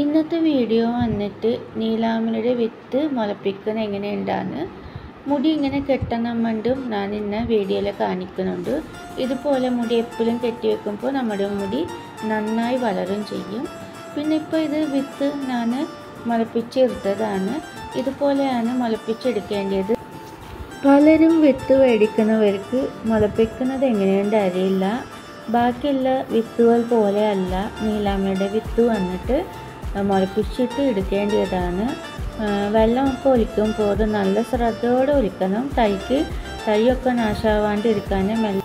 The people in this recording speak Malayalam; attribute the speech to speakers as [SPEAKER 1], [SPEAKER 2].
[SPEAKER 1] ഇന്നത്തെ വീഡിയോ വന്നിട്ട് നീലാമലയുടെ വിത്ത് മുളപ്പിക്കുന്നത് എങ്ങനെയുണ്ടാന്ന്. മുടി ഇങ്ങനെ കെട്ടണം വേണ്ടും ഞാൻ ഇന്ന വീഡിയോയിൽ കാണിക്കുന്നുണ്ട്. ഇതുപോലെ മുടി എപ്പോഴും കെട്ടി വെക്കുമ്പോൾ നമ്മുടെ മുടി നന്നായി വളരും ചെയ്യും. പിന്നെ ഇപ്പോൾ ഇത് വിത്ത് ഞാൻ മുളപ്പിച്ചെടുത്തതാണ്. ഇതുപോലെയാണ് മുളപ്പിച്ചെടുക്കേണ്ടത്. പലരും വിത്ത് മേടിക്കുന്നവർക്ക് മുളപ്പിക്കുന്നത് എങ്ങനെയുണ്ട് അറിയില്ല. ബാക്കിയുള്ള വിത്തുകൾ പോലെയല്ല നീലാമ്മയുടെ വിത്ത് വന്നിട്ട് മുളപ്പിച്ചിട്ട് എടുക്കേണ്ടതാണ്. വെള്ളമൊക്കെ ഒലിക്കുമ്പോൾ നല്ല ശ്രദ്ധയോടെ ഒലിക്കണം. തൈക്ക് തൈയൊക്കെ നാശാവാണ്ടിരിക്കാനും മെല്ലെ